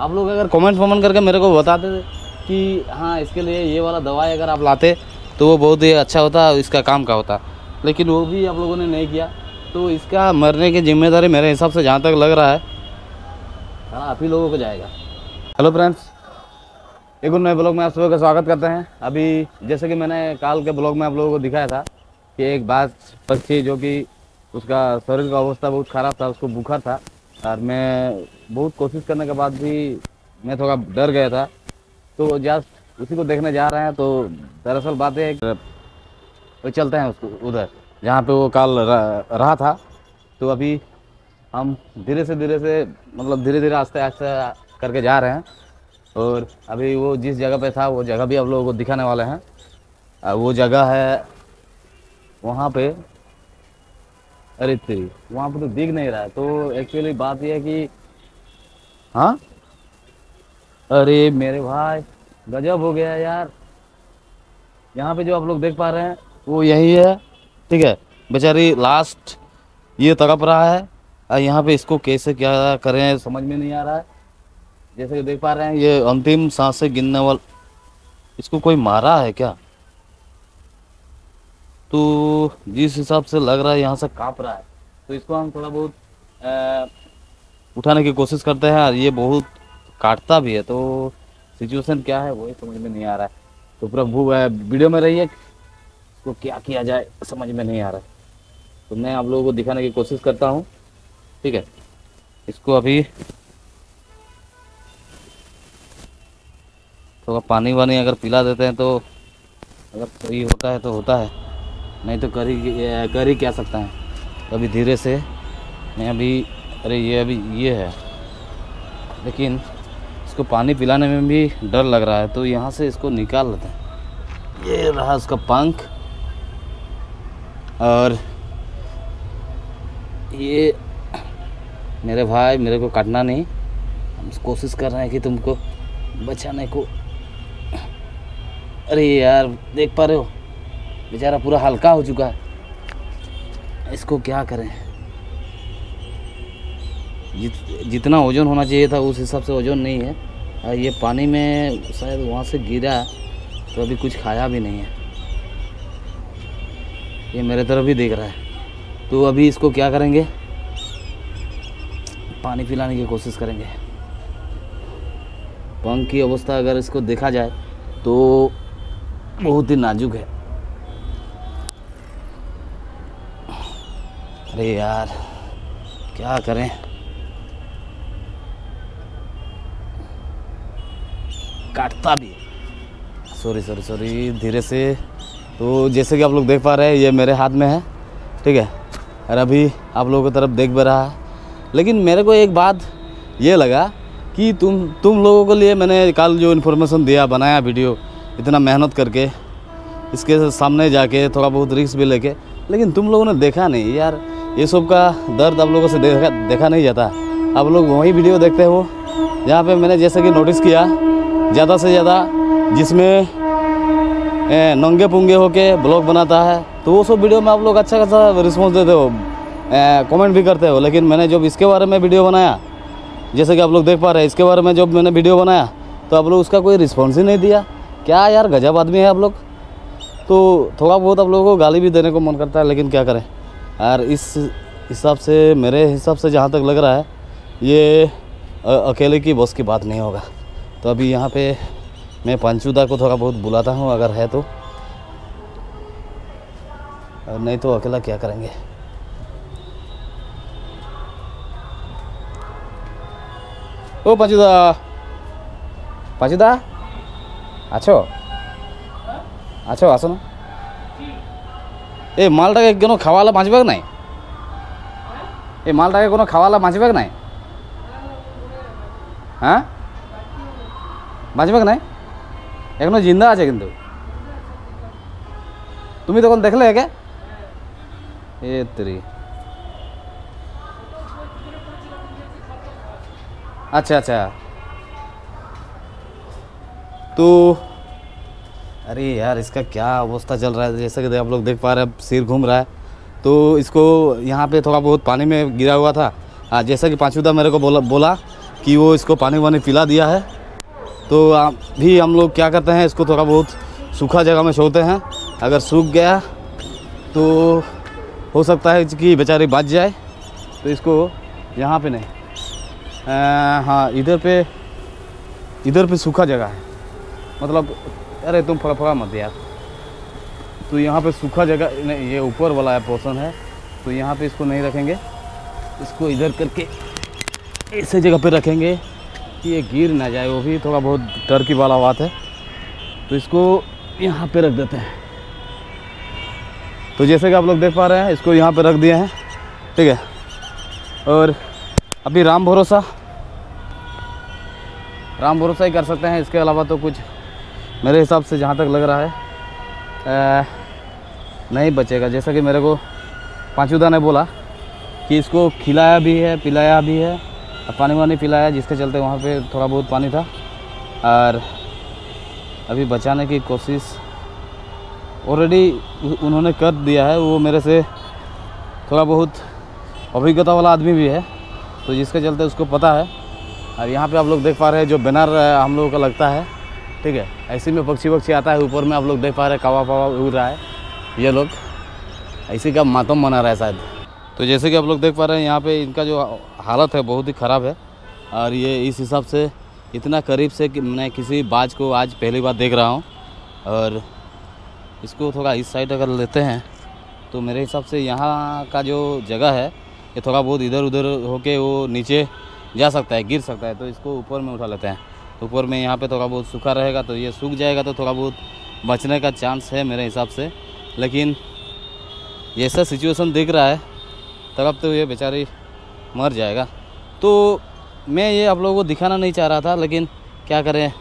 आप लोग अगर कमेंट वमेंट करके मेरे को बताते कि हाँ इसके लिए ये वाला दवाई अगर आप लाते तो वो बहुत ही अच्छा होता इसका काम का होता। लेकिन वो भी आप लोगों ने नहीं किया। तो इसका मरने की ज़िम्मेदारी मेरे हिसाब से जहाँ तक लग रहा है हाँ आप ही लोगों को जाएगा। हेलो फ्रेंड्स एक और नए ब्लॉग में आप सभी का स्वागत करते हैं। अभी जैसे कि मैंने काल के ब्लॉग में आप लोगों को दिखाया था कि एक बाज पक्षी जो कि उसका शरीर का अवस्था बहुत ख़राब था, उसको बुखार था। और मैं बहुत कोशिश करने के बाद भी मैं थोड़ा डर गया था। तो जस्ट उसी को देखने जा रहे हैं तो दरअसल बात है तो चलते हैं उसको उधर, जहाँ पे वो काल रह- था। तो अभी हम धीरे से धीरे से मतलब धीरे धीरे आस्ते आस्ते करके जा रहे हैं। और अभी वो जिस जगह पे था, वो जगह भी आप लोगों को दिखाने वाले हैं। वो जगह है वहाँ पे, अरे तेरी, वहाँ पर तो दिख नहीं रहा है। तो एक्चुअली बात यह है कि हाँ? अरे मेरे भाई, गजब हो गया यार। यहाँ पे जो आप लोग देख पा रहे हैं, वो यही है, ठीक है? बेचारी लास्ट ये तड़प रहा है, और यहाँ पे इसको कैसे क्या करें, समझ में नहीं आ रहा है। जैसे कि देख पा रहे हैं, ये अंतिम साँसें गिनने वाल, इसको कोई मारा है क्या? तो जिस हिसाब से लग रहा है, यहाँ से काँप रहा है। तो इसको हम थोड़ा बहुत उठाने की कोशिश करते हैं और ये बहुत काटता भी है तो सिचुएशन क्या है वही समझ में नहीं आ रहा है। तो प्रभु वीडियो में रहिए इसको क्या किया जाए, समझ में नहीं आ रहा है। तो मैं आप लोगों को दिखाने की कोशिश करता हूँ, ठीक है? इसको अभी थोड़ा पानी वानी अगर पिला देते हैं तो अगर सही होता है तो होता है, नहीं तो कर ही कर ही क्या सकता है। तो अभी धीरे से मैं अभी अरे ये अभी, ये है। लेकिन इसको पानी पिलाने में भी डर लग रहा है तो यहाँ से इसको निकाल लेते हैं। ये रहा उसका पंख। और ये मेरे भाई, मेरे को काटना नहीं। हम कोशिश कर रहे हैं कि तुमको बचाने को। अरे यार, देख पा रहे हो? बेचारा पूरा हल्का हो चुका है। इसको क्या करें? जित, जितना वज़न होना चाहिए था उस हिसाब से वज़न नहीं है। ये पानी में शायद वहाँ से गिरा तो अभी कुछ खाया भी नहीं है। ये मेरे तरफ़ भी देख रहा है। तो अभी इसको क्या करेंगे? पानी पिलाने की कोशिश करेंगे। पंख की अवस्था अगर इसको देखा जाए तो बहुत ही नाजुक है। अरे यार, क्या करें? काटता भी सॉरी सॉरी सॉरी धीरे से। तो जैसे कि आप लोग देख पा रहे हैं, ये मेरे हाथ में है, ठीक है? और अभी आप लोगों की तरफ़ देख भी रहा है। लेकिन मेरे को एक बात ये लगा कि तुम तुम लोगों के लिए मैंने कल जो इन्फॉर्मेशन दिया, बनाया वीडियो इतना मेहनत करके, इसके सामने जाके थोड़ा बहुत रिस्क भी लेके, लेकिन तुम लोगों ने देखा नहीं यार। ये सब का दर्द आप लोगों से देखा देखा नहीं जाता। आप लोग वही वीडियो देखते हो, जहाँ पे मैंने जैसे कि नोटिस किया ज़्यादा से ज़्यादा जिसमें नंगे पुंगे होके ब्लॉग बनाता है तो वो सब वीडियो में आप लोग अच्छा खासा रिस्पॉन्स देते हो कमेंट भी करते हो। लेकिन मैंने जब इसके बारे में वीडियो बनाया, जैसे कि आप लोग देख पा रहे हैं, इसके बारे में जब मैंने वीडियो बनाया तो आप लोग उसका कोई रिस्पॉन्स ही नहीं दिया। क्या यार, गजब आदमी है आप लोग। तो थोड़ा बहुत आप लोगों को गाली भी देने को मन करता है, लेकिन क्या करें। यार, इस हिसाब से, मेरे हिसाब से जहाँ तक लग रहा है, ये अकेले की बस की बात नहीं होगा। तो अभी यहाँ पे मैं पंचुदा को थोड़ा बहुत बुलाता हूँ अगर है तो और नहीं तो अकेला क्या करेंगे ও পাঁচুদা পাঁচুদা আছো আছো আসো না এই মালটাকে কোনো খাওয়ালে বাঁচবে নাই এই মালটাকে কোনো খাওয়ালে বাঁচবে নাই হ্যাঁ বাঁচবে নাই এখনো জিন্দা আছে কিন্তু তুমি তখন দেখলে একে এ তেরি अच्छा अच्छा तो अरे यार इसका क्या अवस्था चल रहा है जैसे कि आप लोग देख पा रहे हैं सिर घूम रहा है तो इसको यहाँ पे थोड़ा बहुत पानी में गिरा हुआ था हाँ जैसा कि पाँचूदा मेरे को बोला बोला कि वो इसको पानी वानी पिला दिया है तो भी हम लोग क्या करते हैं इसको थोड़ा बहुत सूखा जगह में छोड़ते हैं। अगर सूख गया तो हो सकता है कि बेचारी बच जाए। तो इसको यहाँ पे नहीं। आ, हाँ इधर पे इधर पे सूखा जगह है। मतलब अरे तुम फड़ा फड़ा मत यार। तो यहाँ पे सूखा जगह नहीं ये ऊपर वाला पोर्सन है। तो यहाँ पे इसको नहीं रखेंगे। इसको इधर करके ऐसे जगह पे रखेंगे। कि ये गिर ना जाए वो भी थोड़ा बहुत डर की वाला बात है। तो इसको यहाँ पे रख देते हैं। तो जैसे कि आप लोग देख पा रहे हैं इसको यहाँ पे रख दिए हैं ठीक है? और अभी राम भरोसा राम भरोसा ही कर सकते हैं। इसके अलावा तो कुछ मेरे हिसाब से जहाँ तक लग रहा है आ, नहीं बचेगा। जैसा कि मेरे को पाँचुदा ने बोला कि इसको खिलाया भी है पिलाया भी है पानी वानी पिलाया, जिसके चलते वहाँ पे थोड़ा बहुत पानी था। और अभी बचाने की कोशिश ऑलरेडी उन्होंने कर दिया है। वो मेरे से थोड़ा बहुत अभिज्ञता वाला आदमी भी है। तो जिसके चलते उसको पता है। और यहाँ पे आप लोग देख पा रहे हैं, जो बैनर हम लोगों का लगता है। ठीक है? ऐसे में पक्षी पक्षी आता है, ऊपर में आप लोग देख पा रहे हैं कवा पवा उड़ रहा है। ये लोग ऐसे का मातम मना रहा है शायद। तो जैसे कि आप लोग देख पा रहे हैं, यहाँ पे इनका जो हालत है, बहुत ही ख़राब है। और ये इस हिसाब से इतना करीब से कि मैं किसी बाज को आज पहली बार देख रहा हूँ। और इसको थोड़ा इस साइड अगर लेते हैं तो मेरे हिसाब से यहाँ का जो जगह है, ये थोड़ा बहुत इधर उधर होके वो नीचे जा सकता है, गिर सकता है तो इसको ऊपर में उठा लेते हैं। ऊपर में यहाँ पे थोड़ा बहुत सूखा रहेगा तो ये सूख जाएगा तो थोड़ा बहुत बचने का चांस है मेरे हिसाब से। लेकिन जैसा सिचुएशन दिख रहा है, तब तो ये बेचारी मर जाएगा। तो मैं ये आप लोगों को दिखाना नहीं चाह रहा था, लेकिन क्या करें?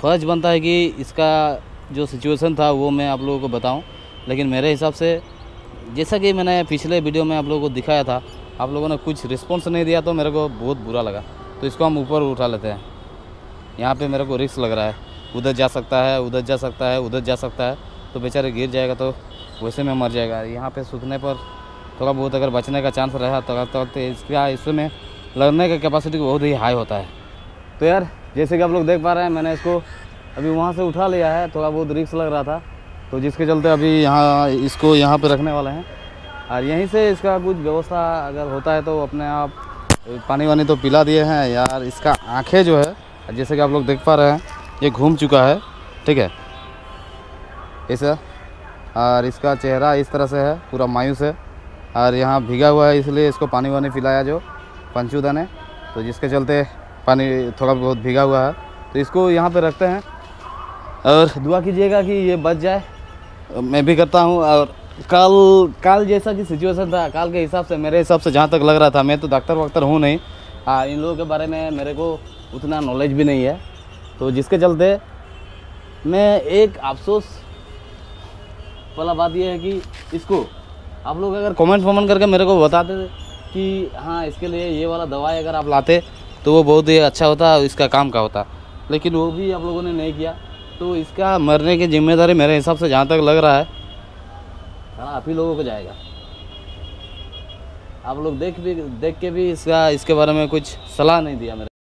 फ़र्ज़ बनता है कि इसका जो सिचुएशन था, वो मैं आप लोगों को बताऊँ। लेकिन मेरे हिसाब से, जैसा कि मैंने पिछले वीडियो में आप लोगों को दिखाया था, आप लोगों ने कुछ रिस्पॉन्स नहीं दिया तो मेरे को बहुत बुरा लगा। तो इसको हम ऊपर उठा लेते हैं। यहाँ पे मेरे को रिस्क लग रहा है। उधर जा सकता है, उधर जा सकता है, उधर जा सकता है तो बेचारे गिर जाएगा तो वैसे में मर जाएगा। यहाँ पे सूखने पर थोड़ा बहुत अगर बचने का चांस रहा तो, तो, तो इसका इसमें लड़ने का कैपेसिटी बहुत ही हाई होता है। तो यार जैसे कि आप लोग देख पा रहे हैं मैंने इसको अभी वहाँ से उठा लिया है थोड़ा बहुत रिक्स लग रहा था। तो जिसके चलते अभी यहाँ इसको यहाँ पर रखने वाले हैं। और यहीं से इसका कुछ व्यवस्था अगर होता है तो अपने आप पानी वानी तो पिला दिए हैं यार इसका आँखें जो है जैसे कि आप लोग देख पा रहे हैं ये घूम चुका है ठीक है? ऐसा और इसका चेहरा इस तरह से है पूरा मायूस है। और यहाँ भीगा हुआ है, इसलिए इसको पानी वानी पिलाया जो पंचूदा ने। तो जिसके चलते पानी थोड़ा बहुत भीगा हुआ है। तो इसको यहाँ पे रखते हैं। और दुआ कीजिएगा कि ये बच जाए। मैं भी करता हूँ और कल कल जैसा कि सिचुएशन था, कल के हिसाब से, मेरे हिसाब से जहाँ तक लग रहा था, मैं तो डॉक्टर वक्टर हूँ नहीं। हाँ इन लोगों के बारे में मेरे को उतना नॉलेज भी नहीं है। तो जिसके चलते मैं एक अफसोस वाला बात यह है कि इसको आप लोग अगर कमेंट वमेंट करके मेरे को बताते कि हाँ इसके लिए ये वाला दवाई अगर आप लाते तो वो बहुत ही अच्छा होता इसका काम का होता। लेकिन वो भी आप लोगों ने नहीं किया। तो इसका मरने की ज़िम्मेदारी मेरे हिसाब से जहाँ तक लग रहा है हाँ आप ही लोगों को जाएगा। आप लोग देख भी, देख के भी इसका, इसके बारे में कुछ सलाह नहीं दिया मेरे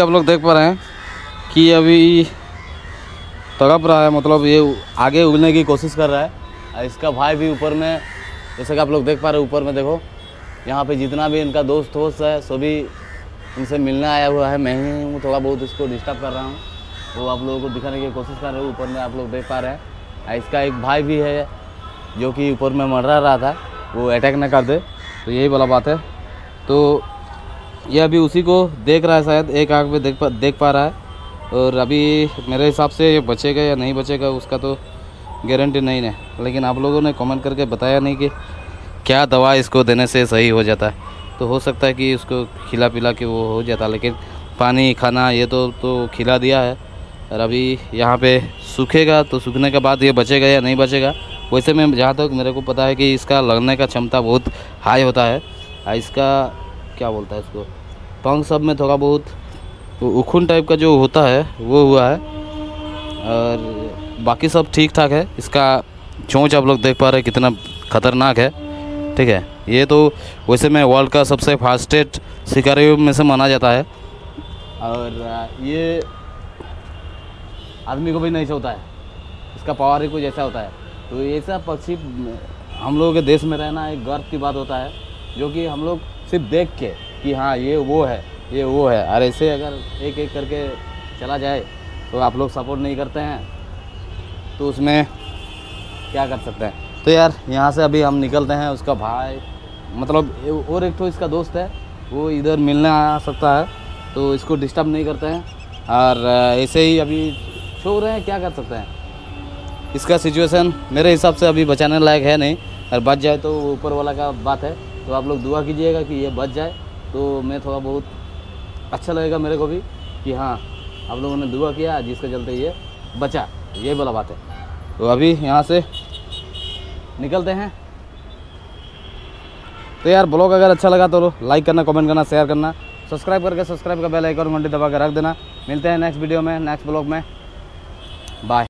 कि आप लोग देख पा रहे हैं कि अभी तड़प रहा है मतलब ये आगे उगने की कोशिश कर रहा है। इसका भाई भी ऊपर में, जैसे कि आप लोग देख पा रहे हैं, ऊपर में देखो, यहाँ पे जितना भी इनका दोस्त वोस्त है, सभी उनसे मिलने आया हुआ है। मैं ही हूँ, थोड़ा बहुत इसको डिस्टर्ब कर रहा हूँ। वो आप लोगों को दिखाने की कोशिश कर रहे हो, ऊपर में आप लोग देख पा रहे हैं। इसका एक भाई भी है, जो कि ऊपर में मर रहा था, वो अटैक न कर दे। तो यही वाला बात है। तो ये अभी उसी को देख रहा है शायद, एक आग में देख पा देख पा रहा है। और अभी मेरे हिसाब से ये बचेगा या नहीं बचेगा, उसका तो गारंटी नहीं है। लेकिन आप लोगों ने कमेंट करके बताया नहीं कि क्या दवा इसको देने से सही हो जाता है। तो हो सकता है कि उसको खिला पिला के वो हो जाता, लेकिन पानी, खाना, ये तो तो खिला दिया है। और अभी यहाँ पे सूखेगा तो सूखने के बाद ये बचेगा या नहीं बचेगा, वैसे में जहाँ तक मेरे को पता है कि इसका लगने का क्षमता बहुत हाई होता है। इसका क्या बोलता है इसको? पंख सब में थोड़ा बहुत उखुन टाइप का जो होता है, वो हुआ है। और बाकी सब ठीक ठाक है। इसका चोंच आप लोग देख पा रहे हैं कितना ख़तरनाक है। ठीक है? ये तो वैसे में वर्ल्ड का सबसे फास्टेस्ट शिकारियों में से माना जाता है। और ये आदमी को भी नहीं सोता है। इसका पावर ही कुछ ऐसा होता है। तो ऐसा पक्षी हम लोगों के देश में रहना एक गर्व की बात होता है। जो कि हम लोग सिर्फ़ देख के कि हाँ ये वो है, ये वो है। और ऐसे अगर एक एक करके चला जाए तो आप लोग सपोर्ट नहीं करते हैं तो उसमें क्या कर सकते हैं? तो यार, यहाँ से अभी हम निकलते हैं, उसका भाई मतलब और एक तो इसका दोस्त है, वो इधर मिलने आ सकता है तो इसको डिस्टर्ब नहीं करते हैं। और ऐसे ही अभी छोड़ रहे हैं, क्या कर सकते हैं? इसका सिचुएशन मेरे हिसाब से अभी बचाने लायक है नहीं। और बच जाए तो ऊपर वाला का बात है तो आप लोग दुआ कीजिएगा कि ये बच जाए। तो मैं थोड़ा बहुत अच्छा लगेगा मेरे को भी कि हाँ आप लोगों ने दुआ किया जिसके चलते ये बचा। ये वाला बात है। तो अभी यहाँ से निकलते हैं। तो यार, ब्लॉग अगर अच्छा लगा तो लाइक करना, कमेंट करना, शेयर करना। सब्सक्राइब करके सब्सक्राइब का बेल आइकन घंटी दबा के रख देना। मिलते हैं नेक्स्ट वीडियो में, नेक्स्ट ब्लॉग में। बाय।